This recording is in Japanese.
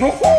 のほー